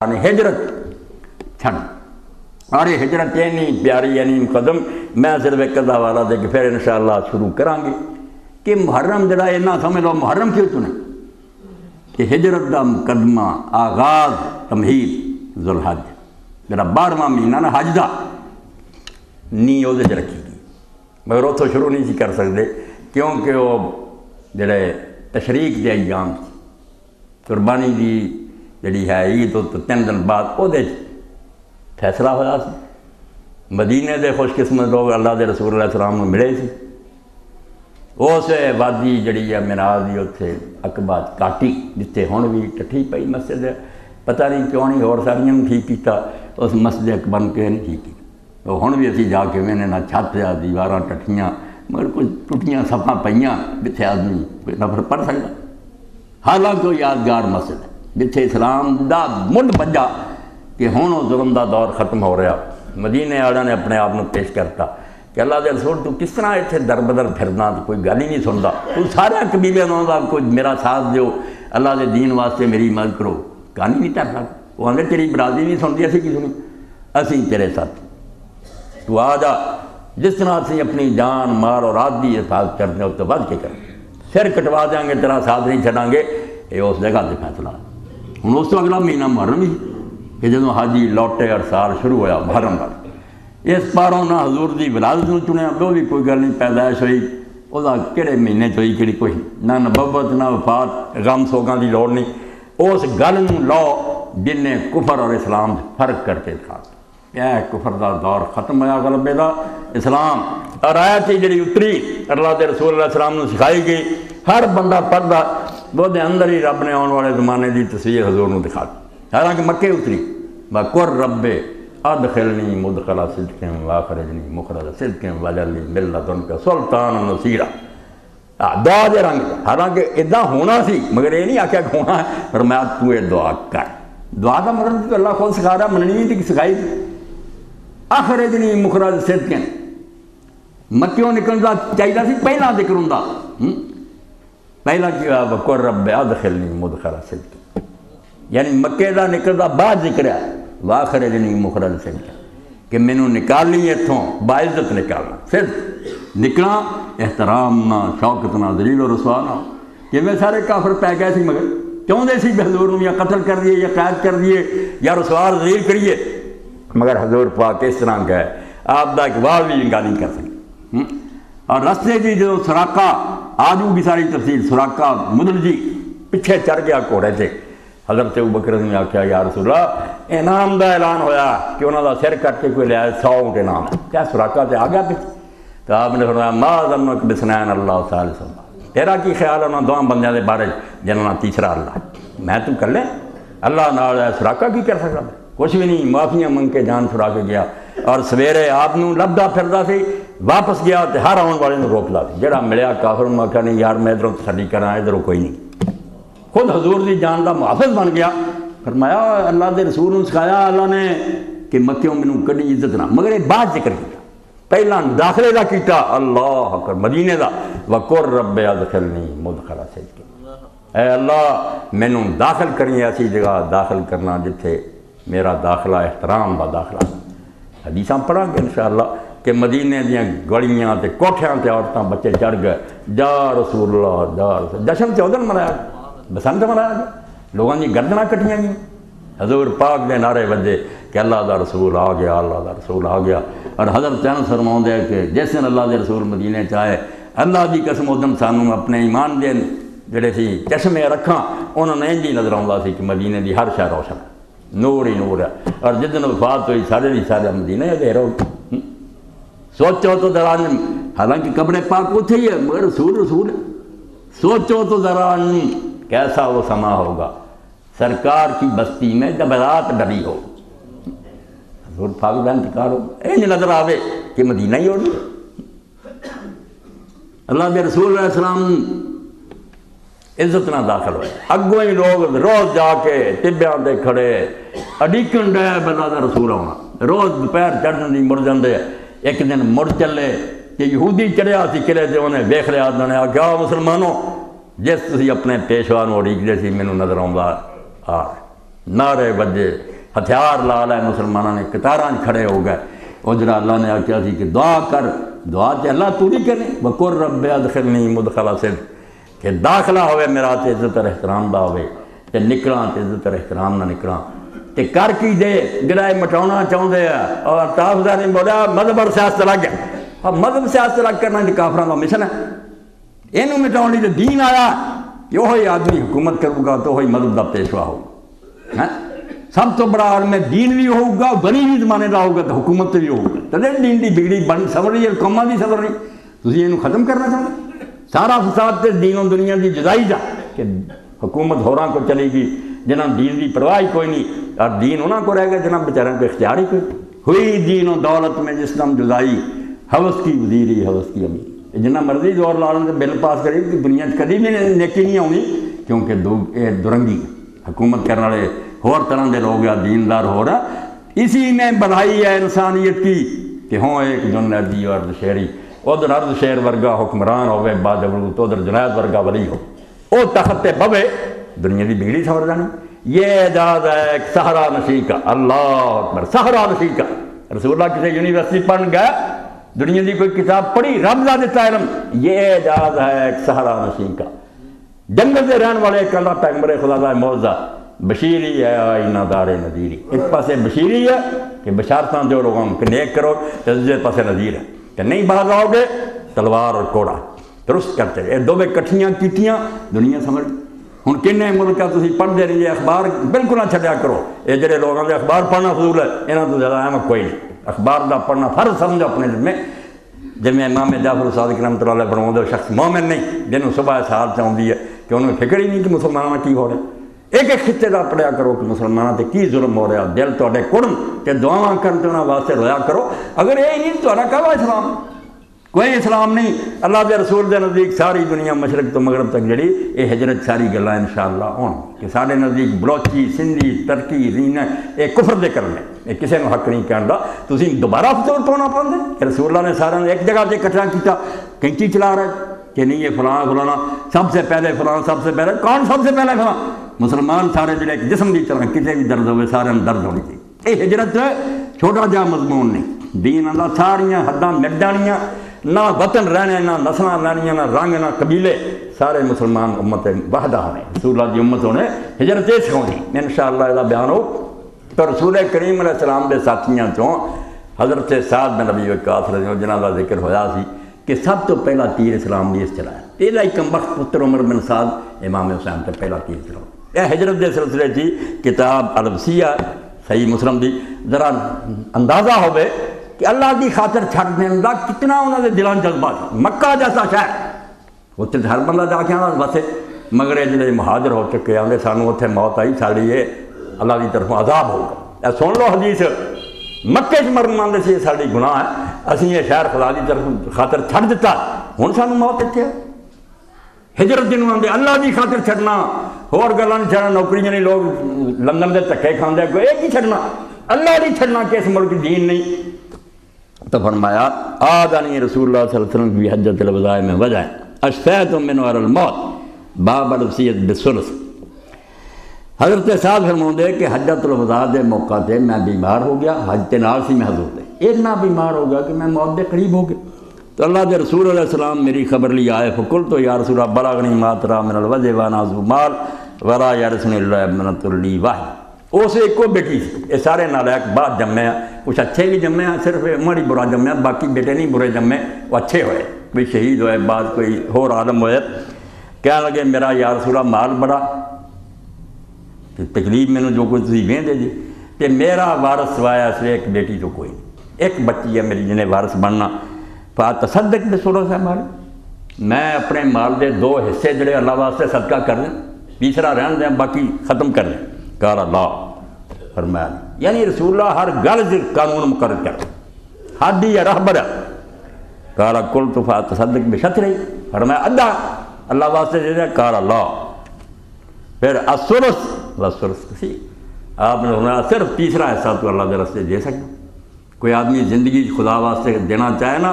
हिजरत छड़ और ये हिजरत इन्नी प्यारी यानी कदम मैं सिर्फ़ एक अदा वाला दे फिर शाला शुरू करा कि मुहर्रम जरा इन्ना समझ लो मुहर्रम क्यों चुने कि हिजरत का मुकदमा आगाज़ तमहीद जुलहज जरा बारहवां महीना ना हज का नी वो रखी गई मगर उतों शुरू नहीं कर सकते क्योंकि वो जड़े तशरीक के अयाम कुरबानी की जी है ईद तो तीन दिन बाद वो फैसला होया मदीने के खुशकिस्मत लोग अल्लाह के रसूल सलाम मिले थे उस वादी जी है मिनाज की उत्थे अकबा काटी जिते हूँ भी टठी पई मस्जिद पता नहीं क्यों नहीं होर सारिया ठीक किया उस मस्जिद अकबर किसी ने ठीक किया हूँ भी असी जाके मैंने ना छत आ दीवार टठियाँ मगर कुछ टुटियाँ सफ़ा पईया जिथे आदमी कोई नफर पढ़ सकता हालाँकि वो यादगार मस्जिद है जिथे इस्लाम का मुंड बजा कि हूँ जुल्म का दौर खत्म हो रहा। मदीने वाले ने अपने आप को पेश करता। कि अल्लाह के रसूल, तू किस तरह इतने दर बदर फिरना कोई गल ही नहीं सुनता तू सारे कबीले का कोई मेरा साथ दो अल्लाह के दीन वास्ते मेरी मदद करो। कहानी नहीं कर सकता वो आते तेरी बरादरी नहीं सुनती असी की सुनी? असी तेरे साथ। तू आ जा। जिस तरह असी अपनी जान मार और रात की हिफाजत करते उस तो बद के कर? सिर कटवा देंगे तेरा साथ नहीं छड़ांगे ये उस जगह से फैसला। हूँ उस तो अगला महीना मुहर्रम ही कि जो हाजी लौटे और साल शुरू होया मुहर्रम का इस पारों ना हजूर की विलादत में चुनिया वो भी कोई गल नहीं पैदाइश हुई वह कि महीने च हुई कि कोई ना नबत ना वफात गम सोगा की लड़ नहीं उस गल लो जिन्हें कुफर और इस्लाम फ़र्क करके था यह कुफर का दौर खत्म होया गलबे का इस्लाम और आया थी जी उतरी अल्लाह के रसूल सलाम सिखाई गई हर बंदा पढ़ता वो अंदर ही रब ने आने वाले जमाने की तस्वीर हजूर में दिखा हालाँकि मक्के उतरी। बकुर रबे अद खिलनी मुदखला सिदके वाखरजनी मुखरज सिदके वजली मिलना उनका सुल्तान नसीरा। आ दुआ के रंग हालाँकि इदा होना सी, मगर ये नहीं आख्या होना पर मैं तू ये दुआ कर। दुआ का मतलब तो अल्लाह खुद सिखा रहा मननी थी सिखाई थी। आखरजनी मुखरज सिदके मक्यों निकलता चाहिए पहला ज़िक्र हों पहला रब अद खिलनी मुदखला सिदके यानी मक्के का निकलता बाद ज़िक्र है वाखर मुखरल सिंह कि मैनू निकालनी इतों बाइज्जत निकालना सिर्फ़ निकला, एहतराम ना शौकत ना दलील और रसवा ना कि मैं सारे काफर पै गए थे मगर चाहते सी हजूर या कतल कर दिए, या कैद कर दिए, या रसवार दलील करिए। मगर हजूर पा किस तरह गए आपका एक वाह भी गल नहीं कर सकते और रस्ते की जो सुराका आजूगी सारी तफसील सुराका मुदल जी पिछे चढ़ गया घोड़े से। हज़रत बकर ने आख्या यार रसूला इनाम का ऐलान होया कि उन्होंने सिर करके कोई लिया सौ ऊँट इनाम क्या सुराका से आ गया पिछले तो आपने फरमाया माजमक बिसनैन अल्लाह साल तेरा की ख्याल उन्होंने दो बंद के बारे जिन्होंने तीसरा अल्लाह? मैं तू कर अल्लाह नाल सुराका की कर सकता कुछ भी नहीं, माफियाँ मंग के जान सुरा के गया। और सवेरे आप लभदा फिरता सी, वापस गया तो हर आने वाले रोकता जोड़ा मिलया काफर मैं नहीं यार, मैं इधरों तसली करा इधरों कोई नहीं। खुद हजूर की जान का मुहाफिज बन गया फरमाया, अल्लाह के रसूल ने सिखाया, अल्लाह ने कि मक्यों मैनू कड़ी इज़्ज़त ना। मगर ये बाद ज़िक्र किया पहला दाखिले का किया अल्लाह कर मदीने का वकुर रब अदखलनी मुदखला से ए अल्लाह, मैनू दाखिल करी ऐसी जगह दाखिल करना जिथे मेरा दाखला, एहतराम का दाखला। हदीसा पढ़ांगे इन शाला कि मदीने कोठिया से औरतें बच्चे चढ़ गए जा रसूल्ला जा रसूल जशन चौदह मनाया बसंत मनाया लोगों की गर्दना कटिया गई हजूर पाक के नारे बजे कि अल्लाह का रसूल आ गया अल्लाह का रसूल आ गया और हज़रत चैन फरमाते कि जिस दिन अल्लाह के रसूल मदीने च आए अल्लाह की कसम उदम सानू अपने ईमान के जोड़े सी चश्मे रखा उन्होंने इंजी नज़र आता कि मदीने की हर शह रोशन नूर ही नूर। है और जिस दिन वफात हुई, सारे ही सारे मदीने दे रहो। सोचो तो दरान हालाँकि कपड़े पाक उथे ही है मगर रसूल रसूल। सोचो तो दरान कैसा वो समा होगा। सरकार की बस्ती में जब रात डरी हो, हजूर का इंतकाल हो इंज नज़र आवे कि मदीना ही हो अल्लाह के रसूल सलाम इज़्ज़त ना दाखिल हो अगों ही लोग रोज जाके टिब्बिया से खड़े। अडिकन डे का रसूल आना रोज दोपहर चढ़ने की मुड़ जाते एक दिन मुड़ चले कि यहूदी चढ़िया सी किले से उन्हें वेख लिया, उन्होंने आख्या मुसलमानों, जिस तुम अपने पेशवा उड़ीकते सी नज़र आता आ। नारे बजे हथियार ला लै, मुसलमानों ने कतार खड़े हो गए। और जरा अल्लाह ने आख्या कि दुआ कर, दुआ तो अल्लाह तू नहीं करे बकुर रब अदखलनी मुदखला से कि दाखला हो मेरा तो इज़्ज़त और एहतराम का हो तो निकला तो इज़्ज़त और एहतराम ना निकला तो कर की दे जरा मटाना चाहते हैं और ताफदार ने बोलिया मज़हब और सियासत लग गया अब मज़हब सियासत लग करना काफर का मिशन है इनू मिटाने तो दीन आया कि वही आदमी हुकूमत करूगा तो वही मज़हब का पेशवा हो है सब तो बड़ा आलम दीन भी होगा बनी भी जमाने का होगा तो हुकूमत भी होगा तदे दीन की बिगड़ी बन सबर रही है कौमां की सबर नहीं तुम इनू खत्म करना चाहते सारा फसाद तो दीनों दुनिया की जुदाई का कि हुकूमत होर को चलेगी जिन्होंने दीन की परवाह ही कोई नहीं और दीन उन्होंने को रह गया जिन्होंने बेचारे को इख्तियार ही कोई हुई दीन दौलत में जिस नाम जुदाई हवस की वजीरी हवस की अमीर जिन्ना मर्ज़ी दौर ला लें बिल पास करी कि दुनिया कभी भी नेकी नहीं आनी क्योंकि दो दुरंगी हुकूमत करने वाले होर तरह के लोग या दीनदार हो रहा इसी ने बनाई है इंसानियत की कि हों एक जुन्नदी और शहरी उधर अर्ध शेर वर्गा हुक्मरान हो बाजबरू तो उधर जुनैद वर्गा वली हो वो तखत से बवे दुनिया की बिगड़ी समझ जानी ये एजाज है सहरा नशी का अल्लाह अकबर सहरा नशी का रसूला किसी यूनिवर्सिटी पढ़ गया दुनिया की कोई किताब पढ़ी का दिता इलम ये एजाज है सहरा नशी का जंगल से रहने वाले एक अल्लाह पैगम्बरे खुदा मौजा बशीरी है इना दारे नजीरी एक पासे बशीरी है कि बशारत जो लोगों को नेक करो तो दूसरे पासे नजीर है कि नहीं बाहर आओगे तलवार और कोड़ा दुरुस्त करते ये दोवे कट्ठियाँ कीतियाँ दुनिया समझ हूँ किन्ने मुल्क तुम पढ़ते रहिए अखबार बिल्कुल ना छड्या करो ये जो लोगों के अखबार पढ़ना फजूल है इन्हों तो ज़्यादा अहम कोई नहीं अखबार का पढ़ना फ़र्ज़ समझो अपने जिम्मे जिमें इमाम जाफ़र सादिक रमत बनाते शख्स मोमिन नहीं जिन्होंने सुबह साल चाहती है कि उन्होंने फ़िक्र ही नहीं कि मुसलमानों की हो एक एक खिते का पढ़िया करो कि मुसलमानों से की जुल्म हो रहा दिल थोड़े कुड़न कि दुआव कर वास्ते रोया करो। अगर ये नहीं तो कहा इस्लाम? कोई इस्लाम नहीं अल्लाह के रसूल के नज़दीक सारी दुनिया मशरक तो मगरब तक जी ये हज़रत सारी गल् इन शाला हो कि नज़दीक बलोची, सिंधी, तरकी, रीन ये कुफर के करने ये किसी हक नहीं कहना तुम दोबारा फतूर पाना पाते रसूल्ला ने सारे एक जगह से इकट्ठा किया कैंची चला रहे। कि नहीं ये फलाना फलाना सबसे पहले फलाना सबसे पहले, कौन सबसे पहले फलाना मुसलमान सारे जो एक जिसम की तरह, किसी भी दर्द हो सारे दर्द होनी चाहिए ये हिजरत छोटा जहा मजमून नहीं। दीन अल्लाह सारिया हदा मिट ना वतन रहने, ना नस्ल लैनिया ना रंग, ना कबीले, सारे मुसलमान उम्मत वाहदा होने रसूला की उम्मत होने हिजरत ये सिखाई। इन शाला बयान हो तो रसूल करीम सलाम के साथियों हज़रत साद बिन नबी काफर जिन्हों का ज़िक्र होया सी कि सब तो पहला तीर इस्लाम ने चलाया। तेरा ही कम वक्त पुत्र उमर बिन साद इमाम हुसैन तो पहला तीर चलाओ यह हज़रत के सिलसिले की किताब अलबसिया सही मुस्लिम की जरा अंदाज़ा हो कि अल्लाह की खातर छड़ देने का कितना उन्होंने दिलों जज्बा था। मक्का जैसा शहर। उत्तर हर बंदा जाके आना बस। मगर जो महाजर हो चुके आते सू मौत आई साड़ी ये अल्लाह की तरफों आजाब होगा सुन लो हदीस। मक्के मरण मरन से साड़ी गुनाह है। असी ये शहर खुदा की तरफ़ खातर छड़ दिता हूँ सानू मौत इतने हिजरत जिन्होंने आते अल्लाह की खातर छड़ना होर गल छड़ना नौकरियाँ नहीं लोग लंदन के धक्के खाते कोई एक ही छड़ना अल्लाह नहीं छड़ना कि इस मुल्क दीन नहीं तो फरमाया आदानी रसूल की हजत वजाय में वजह अशफै तो मिन वाल मौत बाबर वसीयत बेसुलस हज़रत साहब फरमाते कि हज़रत वजा के मौका से मैं बीमार हो गया हज के नाल मैं हजूर इतना बीमार हो गया कि मैं मौत के करीब हो गया। तो अल्लाह के रसूल सलाम मेरी खबर ली, आए फकुल तो यार रसूला बलागनी मातरा मिनल वजे वानाजू माल वरा यार सुनतुल्ली वाह उस एको बेटी ये सारे नालायक बाद जमे कुछ अच्छे भी जमे सिर्फ़ उमर बुरा जमे बाकी बेटे नहीं बुरे जमे वो अच्छे होए। कोई शहीद होए बाद कोई होर आलम होए। कह लगे, मेरा यार सूरा माल बड़ा। तकलीफ़ मैंने जो कुछ वेंदे जी तो मेरा वारस सवाया सिर्फ़ एक बेटी तो कोई नहीं। एक बच्ची है मेरी, जिन्हें वारस बनना। पा तसदक सोलह सा माल मैं अपने माल के दो हिस्से जोड़े अल्लाह वास्ते सदका कर दें तीसरा रहन दें, बाकी ख़त्म कर दें काला ला, फरमाया, यानी रसूल्ला हर गल कानून मुकर कर। हाडी या रहबर कारा कुल तुफा तसदक में छत रही। फरमाया, अद्धा। अल्लाह वास्ते दे दिया काला ला। फिर असुरस वसुरस किसी आपने फरमाया, सिर्फ़ तीसरा हिस्सा तो अल्लाह के रस्ते दे सकता कोई आदमी ज़िंदगी खुदा वास्ते देना चाहे ना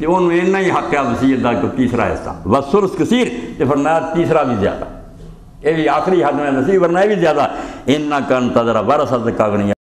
तो उन्होंने इन्ना ही हक है वसीयत का तीसरा हिस्सा। वसुरस कसीर तो फरमाया तीसरा भी ज़्यादा। ये भी आखिरी हद में नसीब वरना भी ज़्यादा। इन्ना कन तदरा बारह सद कागनी